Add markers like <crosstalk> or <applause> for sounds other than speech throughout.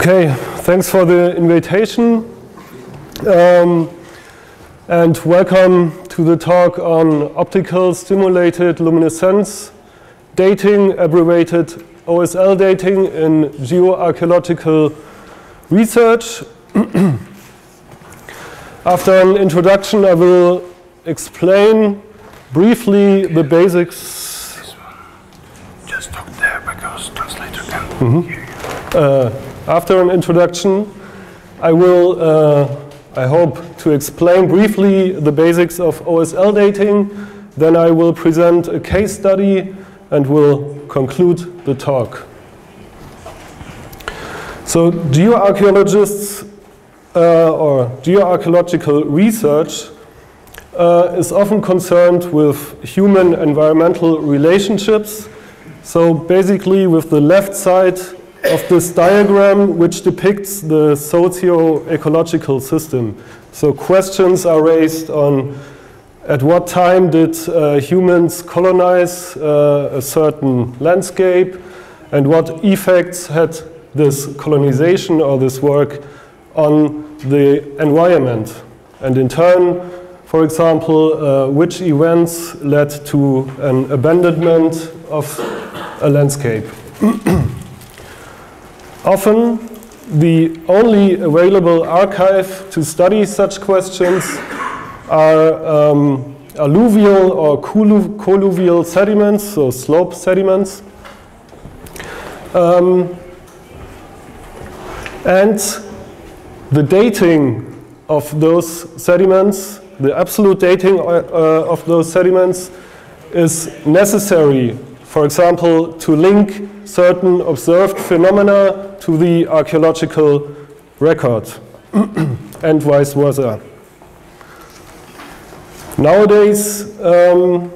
Okay, thanks for the invitation. Um, and welcome to the talk on optical stimulated luminescence dating, abbreviated OSL dating in geoarchaeological research. <clears throat> After an introduction, I will explain briefly the basics. Just stop there because translator can Mm-hmm. hear you. Uh, after an introduction, I will, uh, I hope, to explain briefly the basics of OSL dating. Then I will present a case study and will conclude the talk. So geoarchaeologists uh, or geoarchaeological research uh, is often concerned with human environmental relationships. So basically with the left side of this diagram which depicts the socio-ecological system. So questions are raised on at what time did uh, humans colonize uh, a certain landscape and what effects had this colonization or this work on the environment. And in turn, for example, uh, which events led to an abandonment of a landscape. <clears throat> Often, the only available archive to study such questions are um, alluvial or colluvial sediments, so slope sediments. Um, and the dating of those sediments, the absolute dating uh, uh, of those sediments, is necessary, for example, to link certain observed phenomena to the archaeological record, <clears throat> and vice versa. Nowadays, um,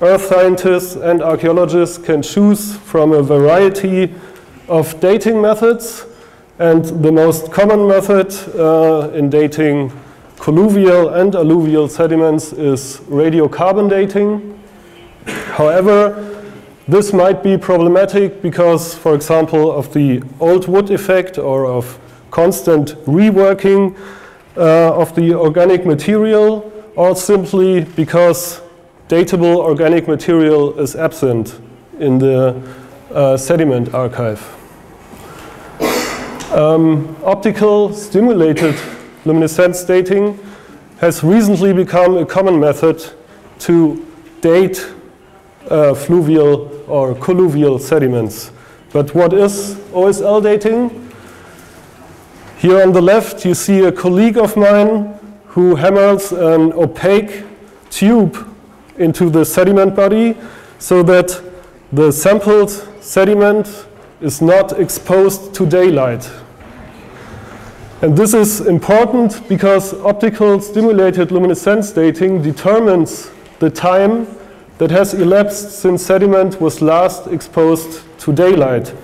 earth scientists and archaeologists can choose from a variety of dating methods, and the most common method uh, in dating colluvial and alluvial sediments is radiocarbon dating. However, this might be problematic because, for example, of the old wood effect or of constant reworking uh, of the organic material, or simply because datable organic material is absent in the uh, sediment archive. Um, optical stimulated luminescence dating has recently become a common method to date uh, fluvial or colluvial sediments. But what is OSL dating? Here on the left, you see a colleague of mine who hammers an opaque tube into the sediment body so that the sampled sediment is not exposed to daylight. And this is important because optical stimulated luminescence dating determines the time that has elapsed since sediment was last exposed to daylight.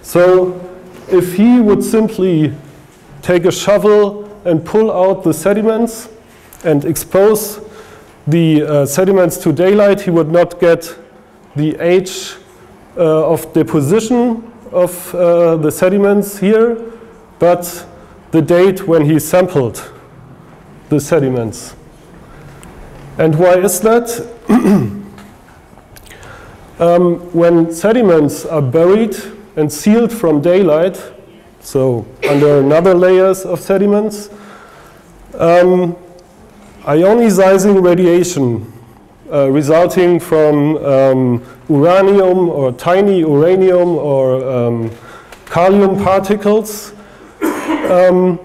So if he would simply take a shovel and pull out the sediments and expose the uh, sediments to daylight, he would not get the age uh, of deposition of uh, the sediments here, but the date when he sampled the sediments. And why is that? <clears throat> Um, when sediments are buried and sealed from daylight, so under another layers of sediments, um, ionizing radiation uh, resulting from um, uranium or tiny uranium or um, kalium particles um,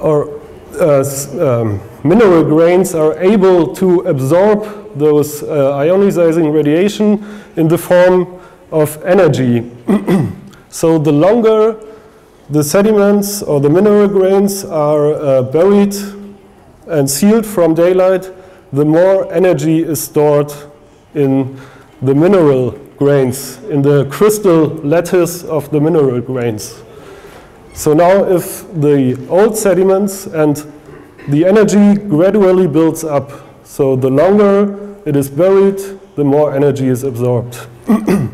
or um, mineral grains are able to absorb those uh, ionizing radiation in the form of energy. <clears throat> so the longer the sediments or the mineral grains are uh, buried and sealed from daylight, the more energy is stored in the mineral grains, in the crystal lattice of the mineral grains. So now if the old sediments and the energy gradually builds up, so the longer it is buried, the more energy is absorbed. <clears throat>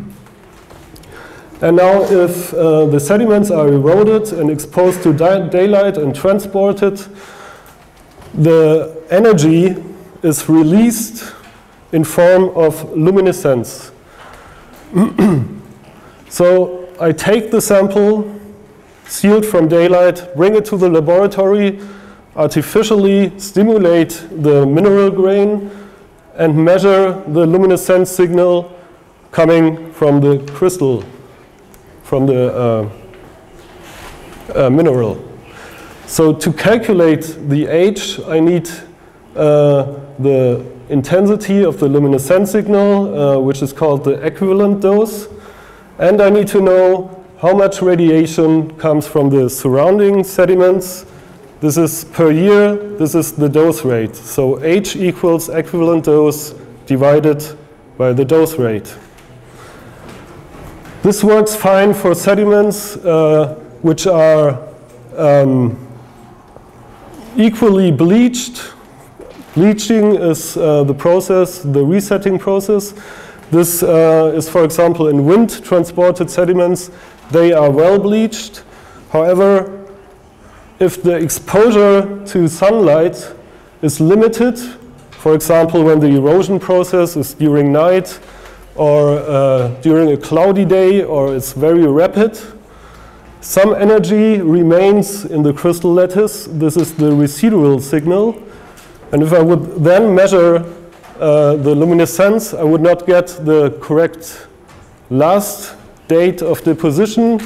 And now if uh, the sediments are eroded and exposed to daylight and transported, the energy is released in form of luminescence. <clears throat> so I take the sample, sealed from daylight, bring it to the laboratory, artificially stimulate the mineral grain, and measure the luminescence signal coming from the crystal from the uh, uh, mineral. So to calculate the age, I need uh, the intensity of the luminescence signal, uh, which is called the equivalent dose. And I need to know how much radiation comes from the surrounding sediments. This is per year, this is the dose rate. So H equals equivalent dose divided by the dose rate. This works fine for sediments uh, which are um, equally bleached. Bleaching is uh, the process, the resetting process. This uh, is, for example, in wind transported sediments. They are well bleached. However, if the exposure to sunlight is limited, for example, when the erosion process is during night, or uh, during a cloudy day or it's very rapid. Some energy remains in the crystal lattice. This is the residual signal. And if I would then measure uh, the luminescence, I would not get the correct last date of deposition,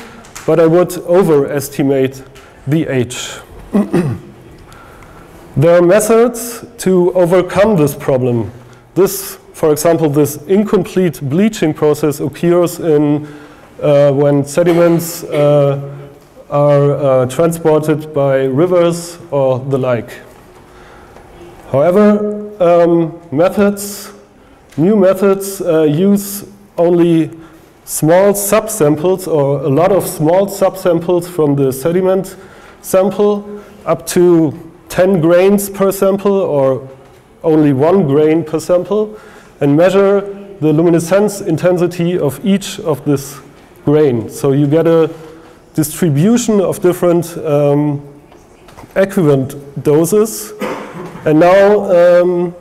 but I would overestimate the age. <clears throat> there are methods to overcome this problem. This for example, this incomplete bleaching process occurs in, uh, when sediments uh, are uh, transported by rivers or the like. However, um, methods, new methods uh, use only small subsamples or a lot of small subsamples from the sediment sample up to 10 grains per sample or only one grain per sample and measure the luminescence intensity of each of this grain. So you get a distribution of different um, equivalent doses. And now, um,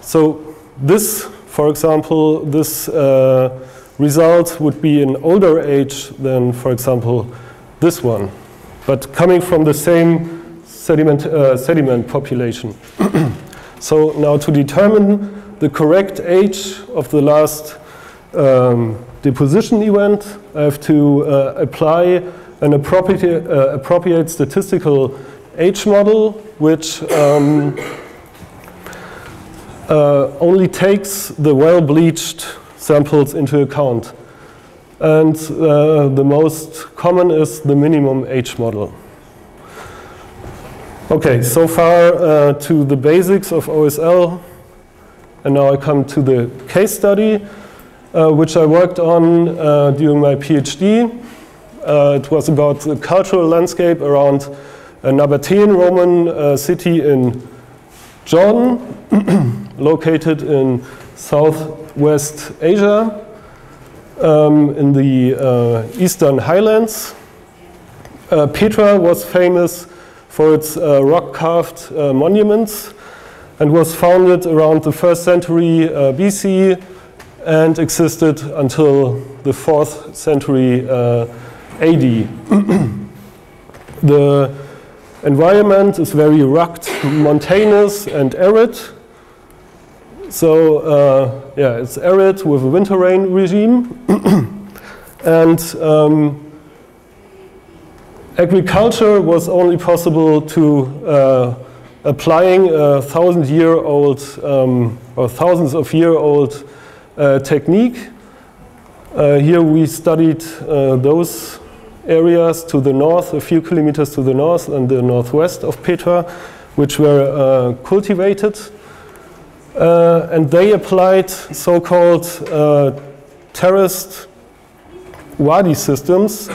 so this, for example, this uh, result would be an older age than, for example, this one, but coming from the same sediment, uh, sediment population. <clears throat> so now to determine the correct age of the last um, deposition event. I have to uh, apply an appropriate, uh, appropriate, statistical age model, which um, uh, only takes the well-bleached samples into account. And uh, the most common is the minimum age model. Okay, so far uh, to the basics of OSL. And now I come to the case study, uh, which I worked on uh, during my PhD. Uh, it was about the cultural landscape around a Nabatean Roman uh, city in Jordan, <coughs> located in southwest Asia, um, in the uh, eastern highlands. Uh, Petra was famous for its rock-carved monuments and was founded around the first century uh, BC and existed until the fourth century uh, AD. <clears throat> the environment is very rugged, mountainous, and arid. So uh, yeah, it's arid with a winter rain regime, <coughs> and um, agriculture was only possible to uh, applying a thousand year old um, or thousands of year old uh, technique. Uh, here we studied uh, those areas to the north, a few kilometers to the north and the northwest of Petra, which were uh, cultivated. Uh, and they applied so-called uh, terraced wadi systems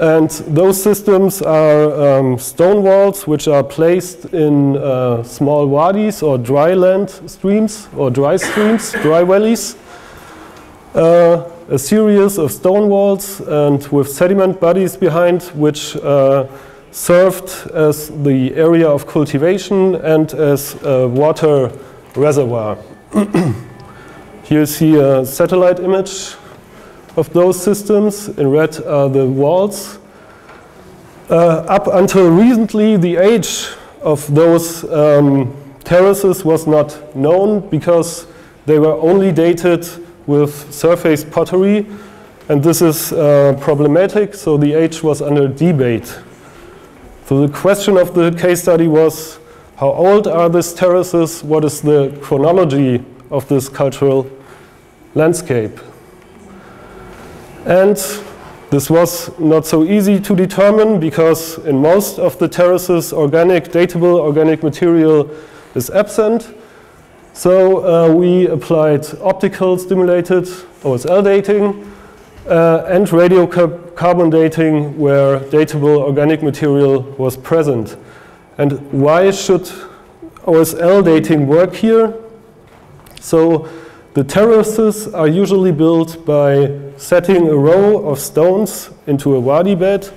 and those systems are um, stone walls which are placed in uh, small wadis or dry land streams or dry streams, <laughs> dry valleys. Uh, a series of stone walls and with sediment bodies behind, which uh, served as the area of cultivation and as a water reservoir. <clears throat> Here you see a satellite image of those systems. In red are the walls. Uh, up until recently, the age of those um, terraces was not known because they were only dated with surface pottery, and this is uh, problematic, so the age was under debate. So the question of the case study was, how old are these terraces? What is the chronology of this cultural landscape? And this was not so easy to determine because in most of the terraces, organic, datable organic material is absent. So uh, we applied optical stimulated OSL dating uh, and radiocarbon dating where datable organic material was present. And why should OSL dating work here? So the terraces are usually built by setting a row of stones into a wadi bed.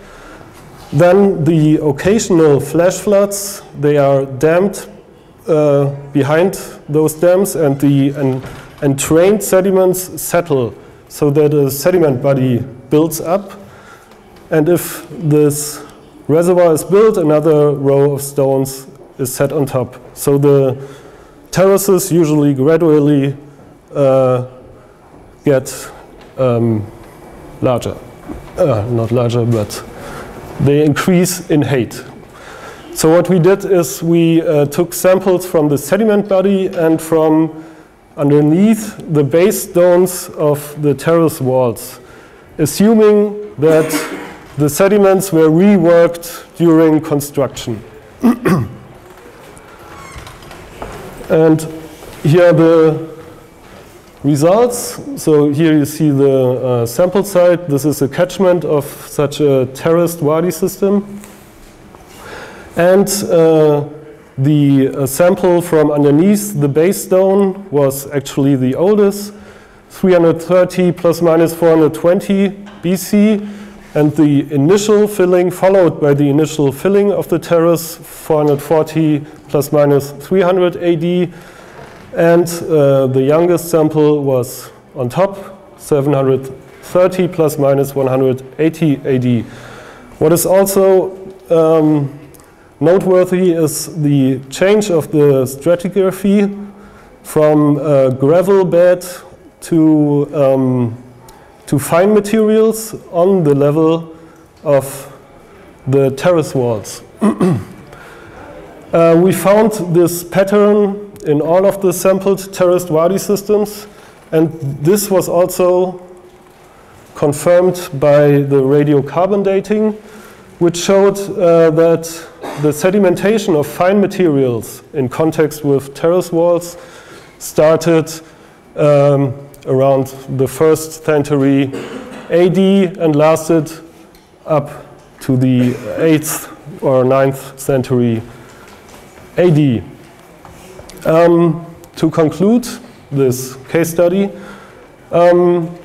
Then the occasional flash floods, they are dammed uh, behind those dams and the and, entrained sediments settle so that a sediment body builds up. And if this reservoir is built, another row of stones is set on top. So the terraces usually gradually uh, get um, larger. Uh, not larger, but they increase in height. So what we did is we uh, took samples from the sediment body and from underneath the base stones of the terrace walls, assuming that the sediments were reworked during construction. <clears throat> and here are the results. So here you see the uh, sample site. This is a catchment of such a terraced wadi system. And uh, the uh, sample from underneath the base stone was actually the oldest, 330 plus minus 420 BC, and the initial filling followed by the initial filling of the terrace, 440 plus minus 300 AD, and uh, the youngest sample was on top, 730 plus minus 180 AD. What is also um, noteworthy is the change of the stratigraphy from gravel bed to, um, to fine materials on the level of the terrace walls. <clears throat> uh, we found this pattern in all of the sampled terraced wadi systems, and this was also confirmed by the radiocarbon dating, which showed uh, that the sedimentation of fine materials in context with terrace walls started um, around the first century AD and lasted up to the 8th or 9th century AD. Um, to conclude this case study, um,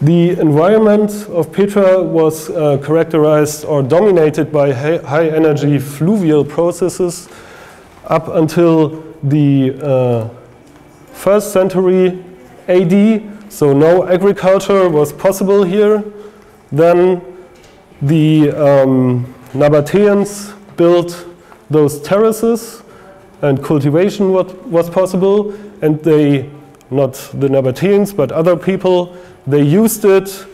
the environment of Petra was uh, characterized or dominated by high energy fluvial processes up until the uh, first century AD, so no agriculture was possible here. Then the um, Nabateans built those terraces and cultivation was possible and they, not the Nabateans, but other people they used it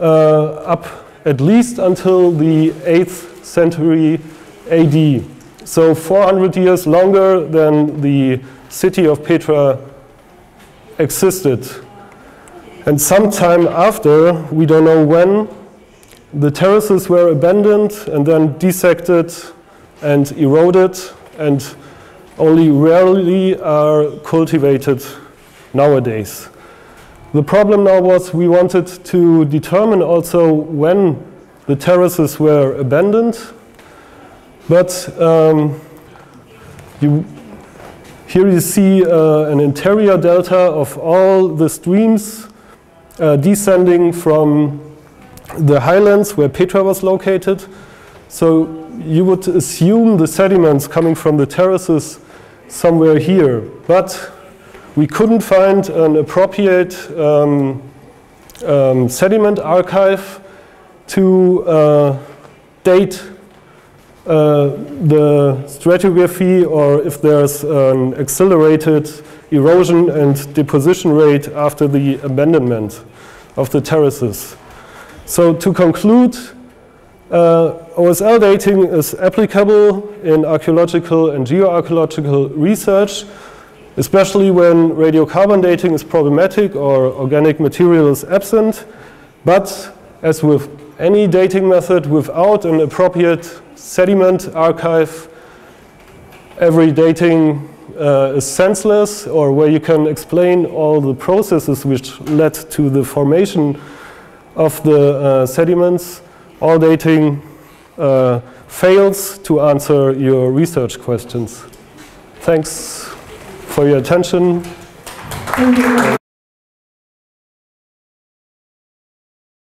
uh, up at least until the 8th century AD. So 400 years longer than the city of Petra existed. And sometime after, we don't know when, the terraces were abandoned and then dissected and eroded and only rarely are cultivated nowadays. The problem now was we wanted to determine also when the terraces were abandoned, but um, you, here you see uh, an interior delta of all the streams uh, descending from the highlands where Petra was located. So you would assume the sediments coming from the terraces somewhere here, but we couldn't find an appropriate um, um, sediment archive to uh, date the stratigraphy or if there's an accelerated erosion and deposition rate after the abandonment of the terraces. So to conclude, uh, OSL dating is applicable in archaeological and geoarchaeological research, especially when radiocarbon dating is problematic or organic material is absent. But as with any dating method without an appropriate sediment archive, every dating uh, is senseless or where you can explain all the processes which led to the formation of the uh, sediments, all dating uh, fails to answer your research questions. Thanks for your attention.